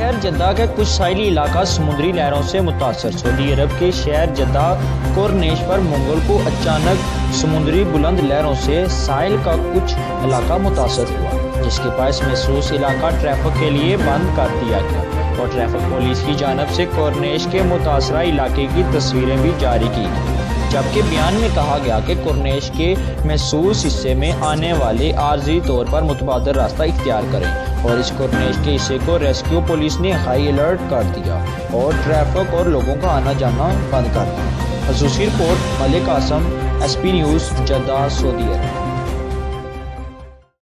शहर जद्दा का कुछ साइली इलाका समुद्री लहरों से मुतासर सऊदी अरब के शहर जद्दा कोरनेश पर मंगल को अचानक समुद्री बुलंद लहरों से साहिल का कुछ इलाका मुतासर हुआ, जिसके पास महसूस इलाका ट्रैफ़िक के लिए बंद कर दिया गया। और ट्रैफ़िक पुलिस की जानब से कोरनेश के मुतासरा इलाके की तस्वीरें भी जारी की जबकि बयान में कहा गया कि कुरनेश के महसूस हिस्से में आने वाले आर्जी तौर पर मुतबादल रास्ता इख्तियार करें और इस कुरनेश के हिस्से को रेस्क्यू पुलिस ने हाई अलर्ट कर दिया और ट्रैफ़िक और लोगों का आना जाना बंद कर दिया। खसूसी report Malik Asam S P news Jeddah Saudi Arab.